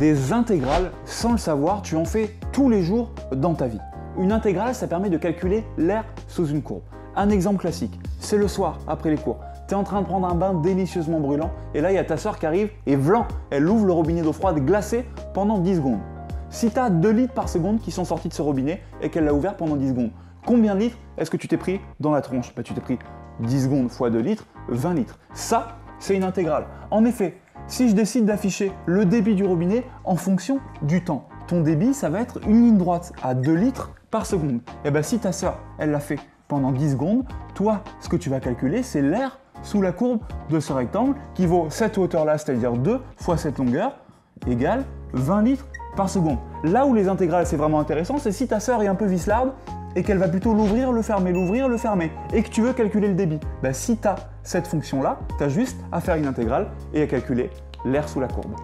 Des intégrales, sans le savoir, tu en fais tous les jours dans ta vie. Une intégrale, ça permet de calculer l'air sous une courbe. Un exemple classique, c'est le soir, après les cours. Tu es en train de prendre un bain délicieusement brûlant, et là, il y a ta soeur qui arrive, et vlan, elle ouvre le robinet d'eau froide glacée pendant 10 secondes. Si tu as 2 litres par seconde qui sont sortis de ce robinet, et qu'elle l'a ouvert pendant 10 secondes, combien de litres est-ce que tu t'es pris dans la tronche? Bah, Tu t'es pris 10 secondes fois 2 litres, 20 litres. Ça, c'est une intégrale. En effet, si je décide d'afficher le débit du robinet en fonction du temps, ton débit, ça va être une ligne droite à 2 litres par seconde. Et eh bien si ta soeur, elle l'a fait pendant 10 secondes, toi, ce que tu vas calculer, c'est l'air sous la courbe de ce rectangle qui vaut cette hauteur-là, c'est-à-dire 2 fois cette longueur, égale 20 litres par seconde. Là où les intégrales, c'est vraiment intéressant, c'est si ta sœur est un peu vislarde et qu'elle va plutôt l'ouvrir, le fermer, l'ouvrir, le fermer, et que tu veux calculer le débit. Ben, si tu as cette fonction-là, tu as juste à faire une intégrale et à calculer l'air sous la courbe.